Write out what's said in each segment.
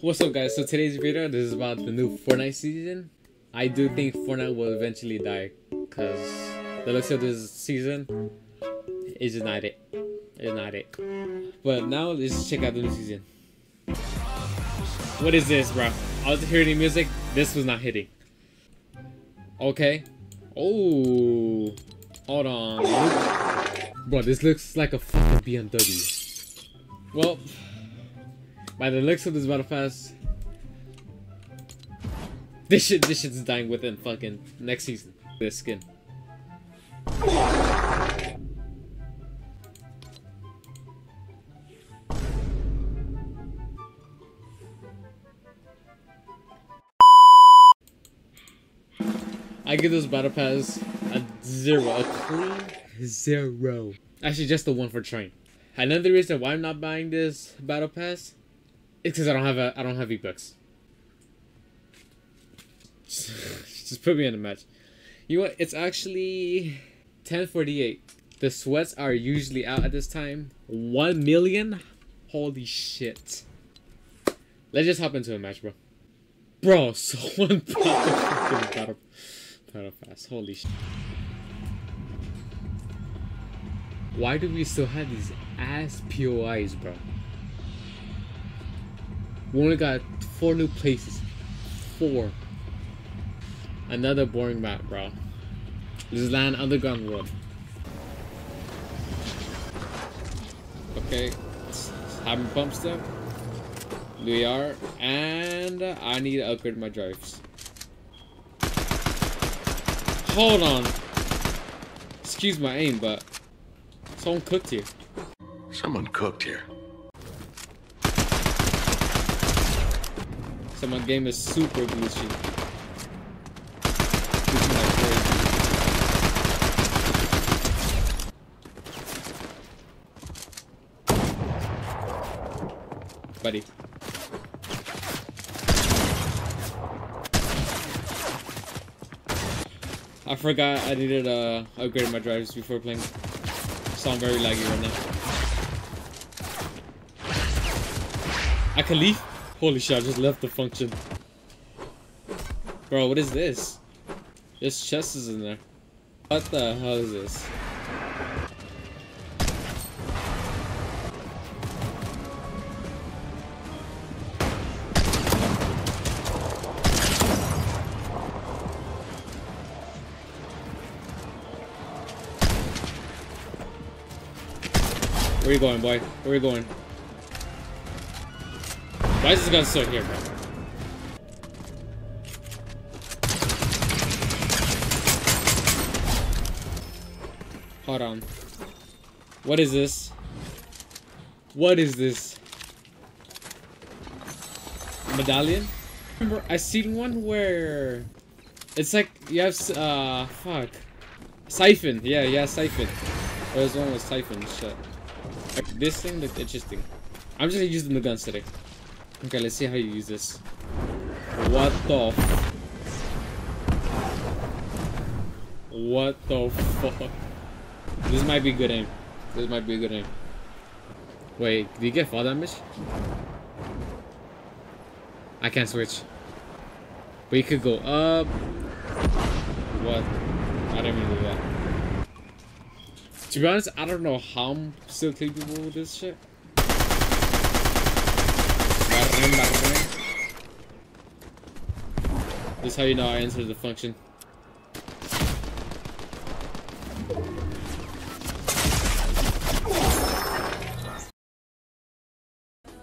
What's up guys, so today's video, this is about the new Fortnite season. I do think Fortnite will eventually die, because the looks of this season is not it. It's not it. But now, let's check out the new season. What is this, bro? I was hearing music, this was not hitting. Okay. Oh. Hold on. Bro, this looks like a fucking BMW. Well, by the looks of this battle pass, this shit, this shit's dying within fucking next season. This skin. I give this battle pass a zero, a clean zero. Actually, just the one for train. Another reason why I'm not buying this battle pass is because I don't have a I don't have V-Bucks. Just put me in a match. You know what? It's actually 1048. The sweats are usually out at this time. One million? Holy shit. Let's just hop into a match, bro. Bro, the fucking battle, battle pass. Holy shit. Why do we still have these ass POIs, bro? We only got four new places. Four. Another boring map, bro. This is land underground world. Okay. Having pump stuff. We are. And I need to upgrade my drives. Hold on. Excuse my aim, but someone cooked here. Someone cooked here. So my game is super glitchy. Buddy. I forgot I needed to uh, upgrade my drives before playing. So I'm very laggy right now. I can leave? Holy shit, I just left the function. Bro, what is this? This chest is in there. What the hell is this? Where you going, boy? Where you going? Why is this gun still here, bro? Hold on. What is this? What is this? Medallion? Remember, I seen one where it's like you have uh fuck siphon. Yeah, yeah, siphon. There was one with siphon shit. This thing looks interesting. I'm just using the guns today. Okay, let's see how you use this. What the What the fuck? This might be good aim. This might be a good aim. Wait, did you get fall damage? I can't switch. But you could go up. What? I didn't even do that. To be honest, I don't know how I'm still capable with this shit. This is how you know I entered the function.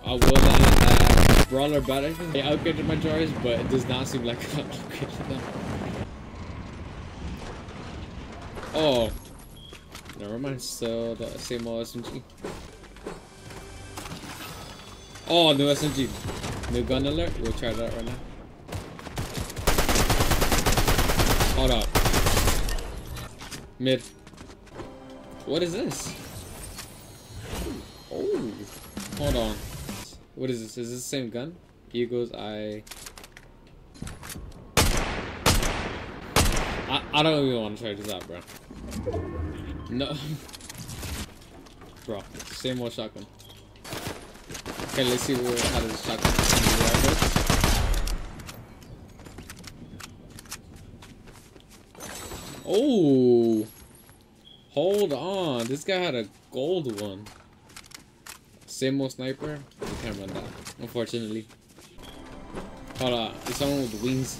I will uh, Brawler better. I upgraded my drawers, but it does not seem like I upgraded them. Oh. Never mind, still the same old SMG. Oh, new SMG. New gun alert. We'll try that right now. Hold up. Mid. What is this? Oh. Hold on. What is this? Is this the same gun? Eagles, I... I, I don't even want to try this out, bro. No. bro, same old shotgun. Okay, let's see what, how this shotgun. Oh! Hold on, this guy had a gold one. Same old sniper? We can't run that, unfortunately. Hold on, it's someone with wings.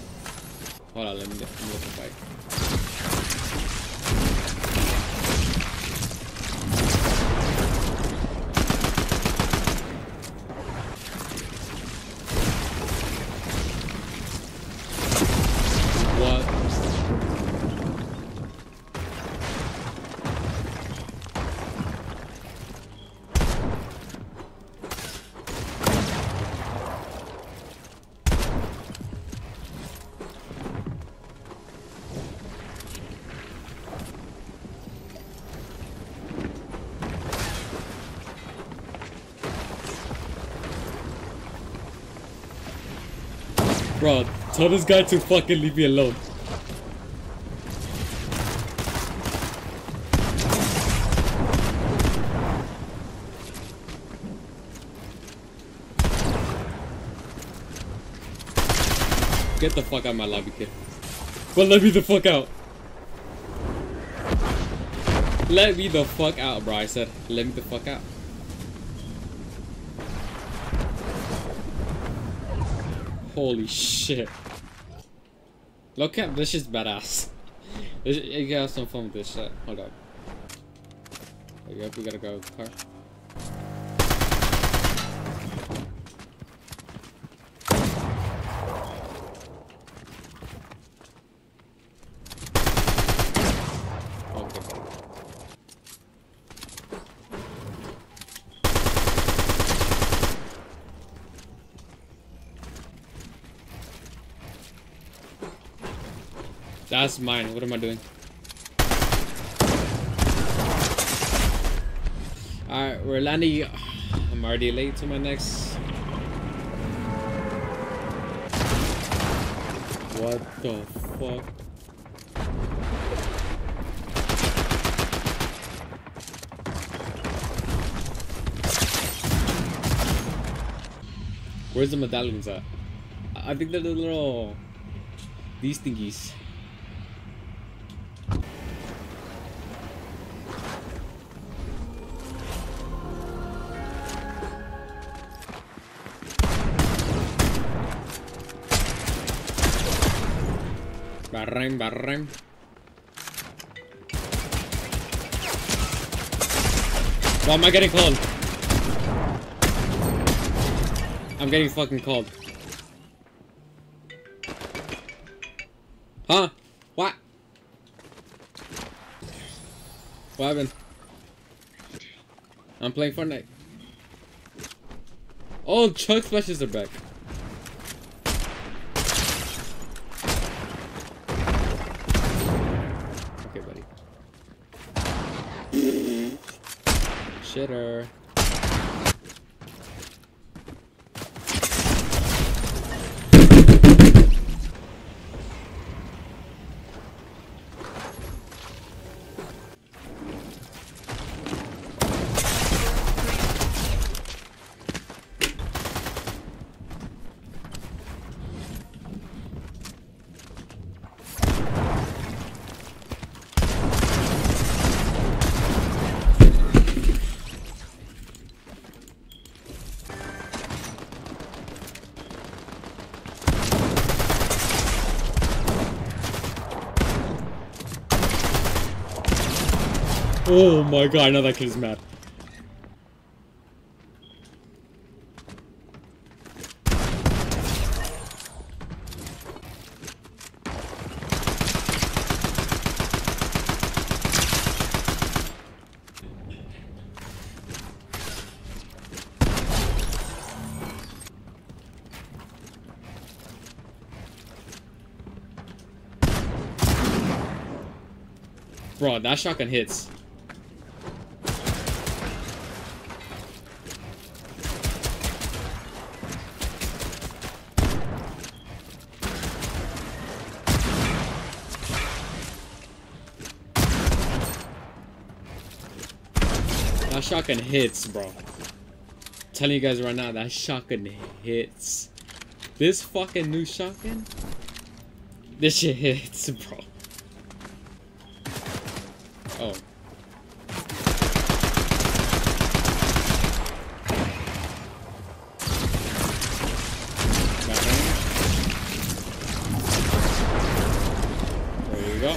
Hold on, let me, let me look at the bike. Bro, tell this guy to fucking leave me alone. Get the fuck out of my lobby, kid. But let me the fuck out. Let me the fuck out, bro. I said, let me the fuck out. Holy shit. Look at this is badass. You gotta have some fun with this shit. Hold up. Yep, we gotta go with the car. Okay. That's mine. What am I doing? Alright, we're landing. I'm already late to my next. What the fuck? Where's the medallions at? I think they're the little. These thingies. Barrem, barrem. Why am I getting called? I'm getting fucking called. Huh? What? What happened? I'm playing Fortnite. Oh, chug splashes are back. Okay, buddy. Shitter. Oh my god, I know that kid is mad. Bro, that shotgun hits. That shotgun hits, bro. telling you guys right now, that shotgun hits. This fucking new shotgun, this shit hits, bro. Oh. There you go.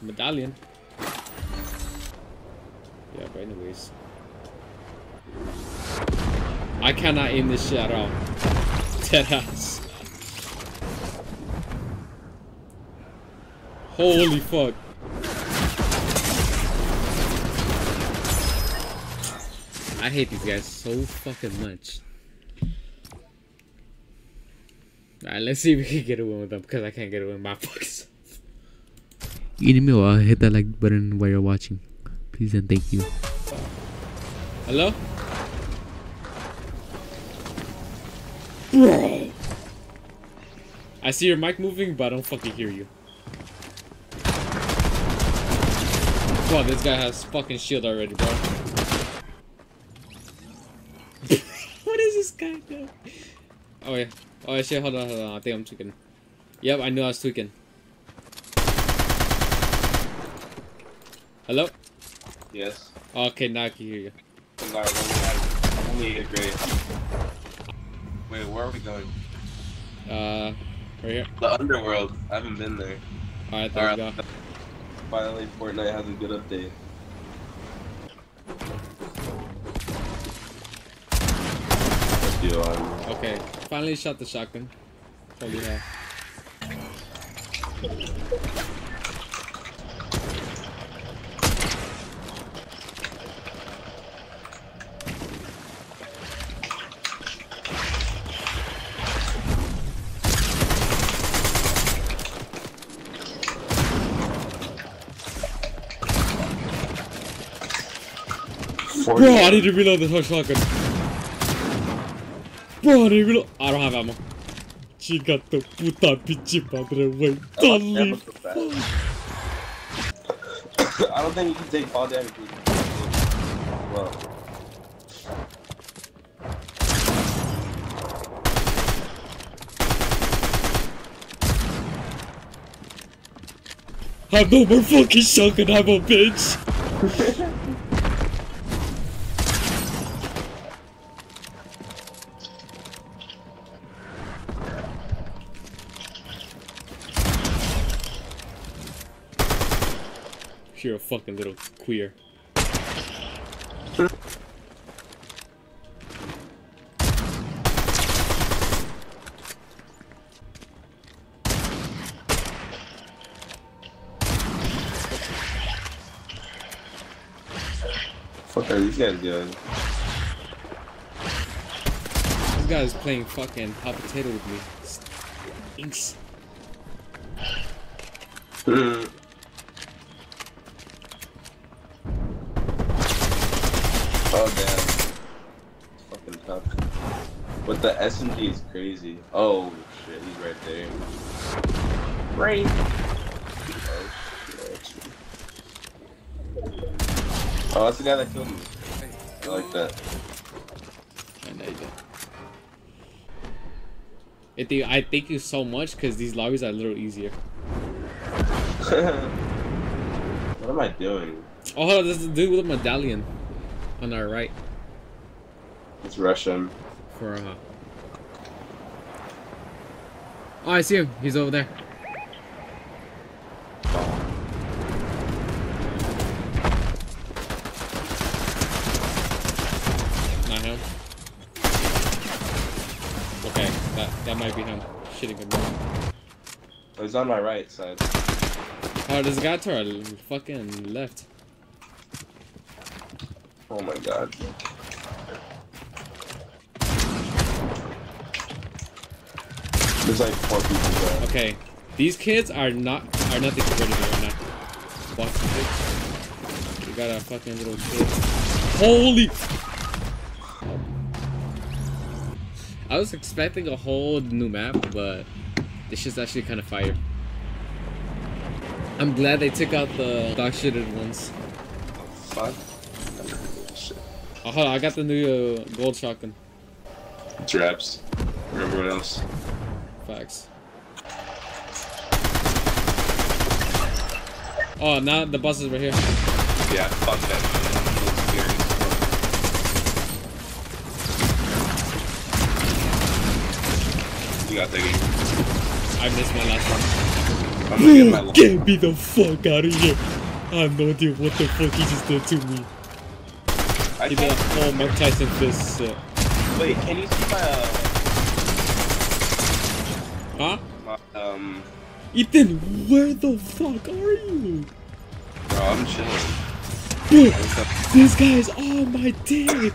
Medallion. Yeah, but anyways. I cannot aim this shit at all. Deadass. Holy fuck. I hate these guys so fucking much. Alright, let's see if we can get a win with them because I can't get a win my fucking self. Meanwhile, hit that like button while you're watching. Please and thank you. Hello? I see your mic moving, but I don't fucking hear you. Wow, this guy has fucking shield already, bro. what is this guy doing? Oh yeah. Oh shit, hold on, hold on. I think I'm tweaking. Yep, I knew I was tweaking. Hello? Yes. Okay, now I can hear you. I'm only- I'm only a grade. Wait, where are we going? Uh, right here. The Underworld. I haven't been there. Alright, there we go. Finally, Fortnite has a good update. Okay, finally shot the shotgun. Holy hell. Bro, I need to reload the whole shotgun. Bro, I need to reload. I don't have ammo. Chica tu puta pinche madre, wey. I Holy don't I don't think you can take fall damage. with- Well, I have no more fucking shotgun ammo, bitch. You're a fucking little queer. fuck are these guys doing? This guy's playing fucking hot potato with me. Stinks. is crazy. Oh shit, he's right there. Right. Oh shit. Oh, that's the guy that killed me. I like that. I know you do. I think I thank you so much because these lobbies are a little easier. what am I doing? Oh, hold on, this is the dude with a medallion on our right It's Russian. for uh. Oh, I see him. He's over there. Not him. Okay, that that might be him. Shitting him. Oh, he's on my right side. Oh, there's a guy to our fucking left. Oh my god. There's like four people there. Okay, these kids are not are nothing compared to me right now. The kids. We got a fucking little kid. Holy! I was expecting a whole new map, but this shit's actually kind of fire. I'm glad they took out the dog shitted ones. Fuck. Shit. Oh, hold on, I got the new uh, gold shotgun. Traps. Everyone else. Facts. Oh, now the bus is right here. Yeah, fuck that. You got the game. I missed my last one. I'm gonna get Get me the fuck out of here. I have no idea what the fuck he just did to me. I He did a whole Mike Tyson fist set. wait, can you see my, uh, my, um, Ethan, where the fuck are you? bro, I'm chilling. This guy's on my dick.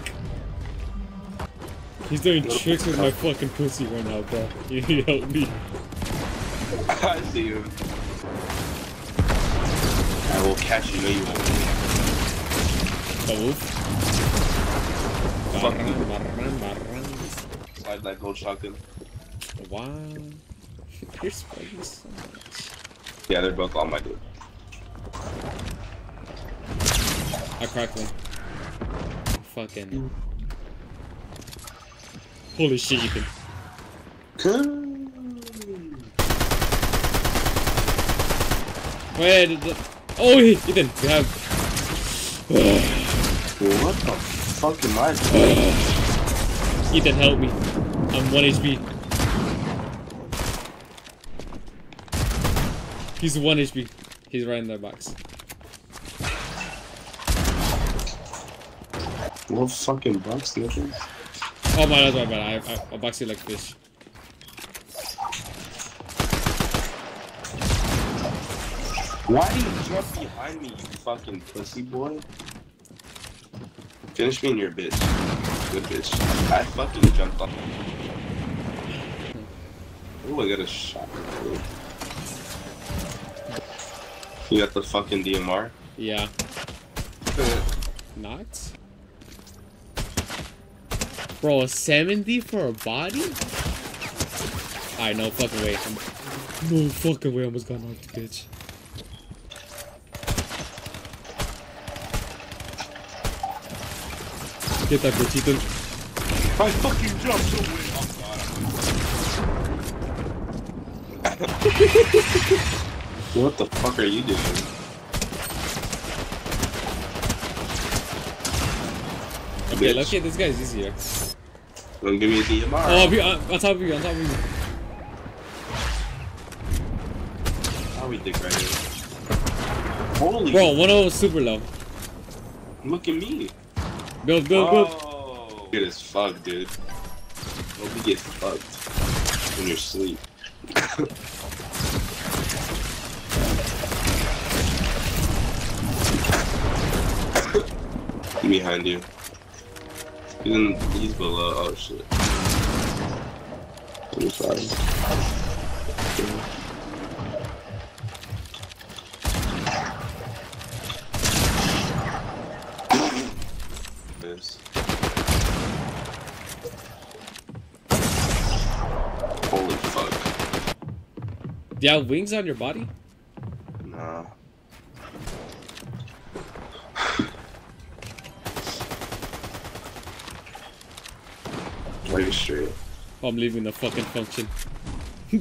He's doing tricks with my fucking pussy right now, bro. You need to help me. I see you. I will catch you, no you won't. The. Fuck you. Slide that gold shotgun. Wow. You're spiking so much. Yeah, they're both on my dude. I cracked one. Fucking. Holy shit, you Ethan. Wait, the, oh, Ethan, we have. What the fuck am I doing? Ethan, help me. I'm 1 HP. He's 1 HP. He's right in the box. What fucking box, nothing? Oh my, god, that's my bad. I, I, I'll box you like fish. Why do you jump behind me, you fucking pussy boy? Finish me in your bitch. Good bitch. I fucking jumped off. Ooh, I got a shot. You got the fucking DMR? Yeah. Not? Bro, 70 for a body? I no fucking way. I'm, no fucking way I almost got knocked, bitch. Get that bitch, Ethan. I fucking jumped away. Oh god. What the fuck are you doing? Okay, Bitch. lucky this guy's easier. Don't give me a DMR. Oh, be, on, on top of you, on top of you. How we dick right here? Holy Bro, one of them super low. look at me. Build, build, build. Oh, good as fuck, dude. Hope you get fucked in your sleep. Behind you. He's, in, he's below. Oh shit. Holy fuck. Do you have wings on your body? Nah. Are you straight? Oh, I'm leaving the fucking function.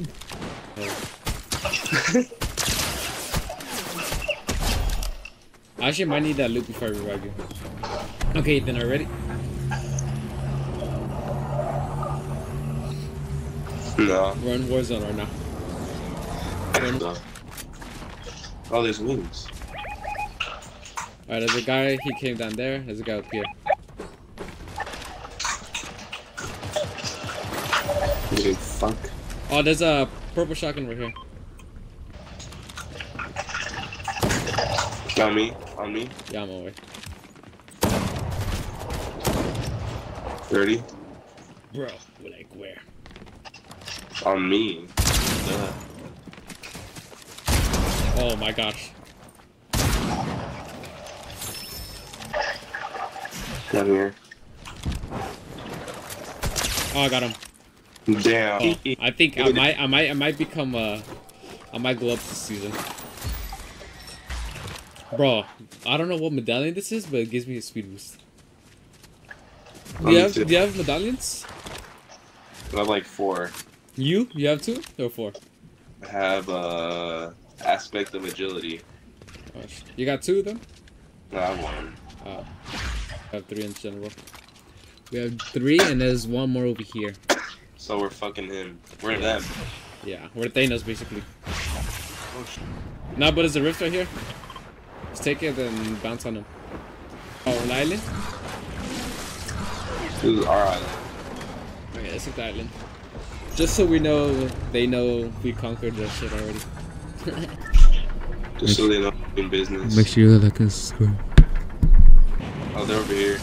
I actually might need that loop before I revive you. Okay, then are you ready? No. We're in Warzone right now. no. Oh, there's wings. Alright, there's a guy, he came down there. There's a guy up here. You fuck. Oh, there's a purple shotgun right here. On me. On me. Yeah, I'm away. 30. Bro, like where? On me. Duh. Oh my gosh. Down here. Oh, I got him. Damn. Oh, I think I might, I might, I might become a, I might go up this season. Bro, I don't know what medallion this is, but it gives me a speed boost. Do you have, do you have medallions? I have like four. You? You have two or four? I have uh aspect of agility. You got two of them? No, I won. Oh. I have three in general. We have three, and there's one more over here. So we're fucking him. We're them. Yeah, we're Thanos basically. Oh, No, but there's a rift right here. Let's take it and bounce on him. Oh, an island? This is our island. Okay, let's take the island. Just so we know, they know we conquered that shit already. Just so they know in business. Make sure you look like and subscribe. Oh, they're over here.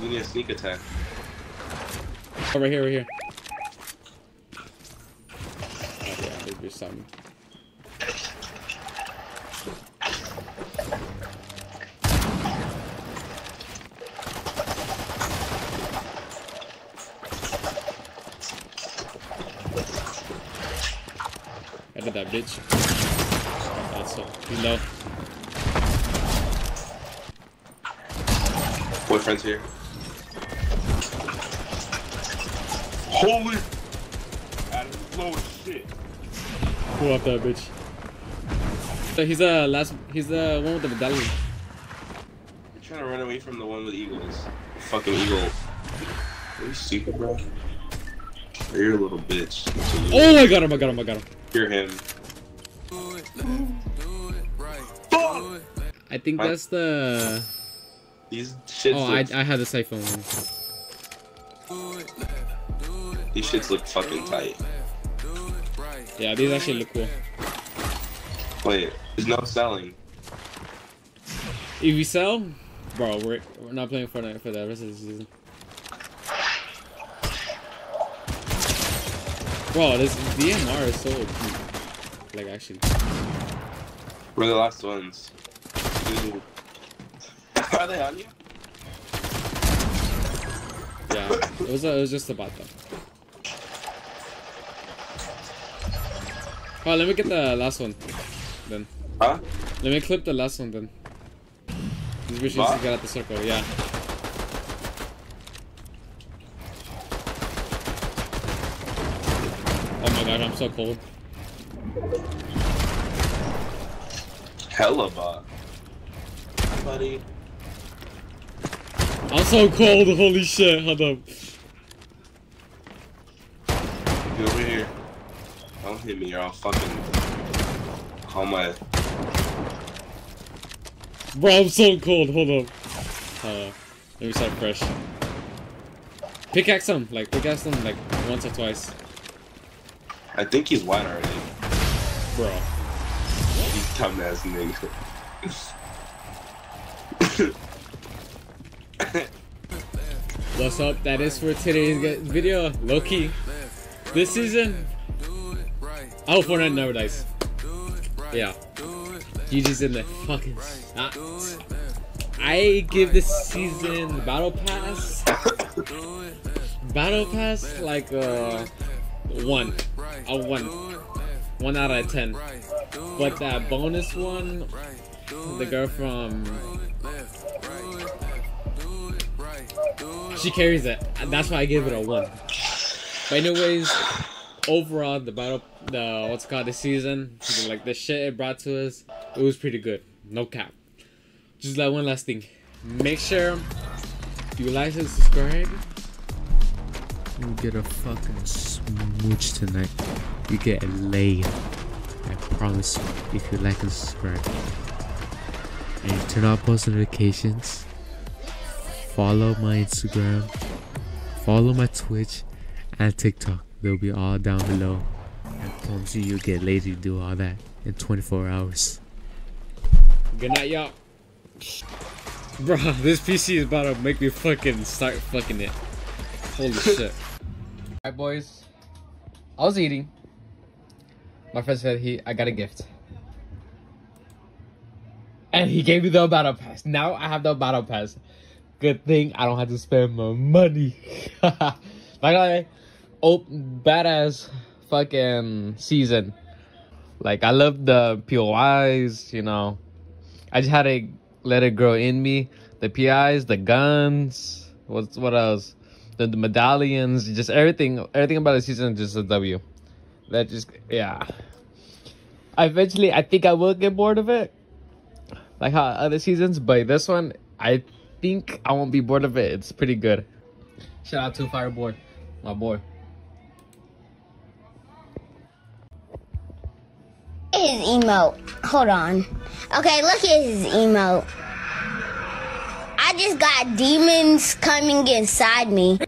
We need a sneak attack. Oh, right here, right here. Oh, yeah, there'd be something. I did that bitch. That's so. You know. Boyfriend's here. Holy! That is low as shit. Pull up that bitch. So he's the last. He's the one with the medallion. I'm trying to run away from the one with eagles. Fucking eagle. Are you stupid, bro? Or you're a little bitch. Oh, I got him! I got him! I got him! You're him. I think What? that's the. These shits Oh, I I had the siphon one. These shits look fucking tight. Yeah, these actually look cool. Wait, there's no selling. If we sell, bro, we're we're not playing Fortnite for the rest of the season. Bro, this DMR is so OP. Like actually. We're the last ones. Dude. Are they on you? Yeah, it was a, it was just a bot though. Oh, let me get the last one, then. Huh? Let me clip the last one then. This bitch needs to get out the circle. Yeah. Oh my god, I'm so cold. Hella bot. Buddy. I'm so cold. Holy shit! Hold up. Get over here. Don't hit me or I'll fucking call my Bro, I'm so cold. Hold up. Uh, let me start fresh. Pickaxe him, like pickaxe him, like once or twice, I think he's white already. bro. You dumbass nigga. What's up? That is for today's ge- video. Loki. This season. Oh, Fortnite never dies. Yeah. GG's in the fucking. I give this season battle pass. battle pass like a one, a one, one out of ten. But that bonus one, the girl from she carries it. That's why I give it a one. But anyways, overall the battle the what's it called the season, like the shit it brought to us, it was pretty good. No cap. Just like one last thing. Make sure you like and subscribe. You get a fucking smooch tonight. You get laid. I promise you, if you like and subscribe. And turn on post notifications. Follow my Instagram. Follow my Twitch and TikTok. They'll be all down below. I promise you, you'll get lazy to do all that in 24 hours. Good night, y'all. Bro, this PC is about to make me fucking start fucking it. Holy shit. Alright, boys. I was eating. My friend said he I got a gift. And he gave me the battle pass. Now I have the battle pass. Good thing I don't have to spend my money. Bye, like Oh badass fucking season. Like I love the POIs, you know. I just had to let it grow in me. The PIs, the guns, what's what else? The, the medallions, just everything everything about the season just a W. That just yeah. eventually, I think I will get bored of it, like how other seasons. But this one, I think I won't be bored of it. It's pretty good. Shout out to Fireboard, my boy. His emote. Hold on. Okay, look at his emote. I just got demons coming inside me.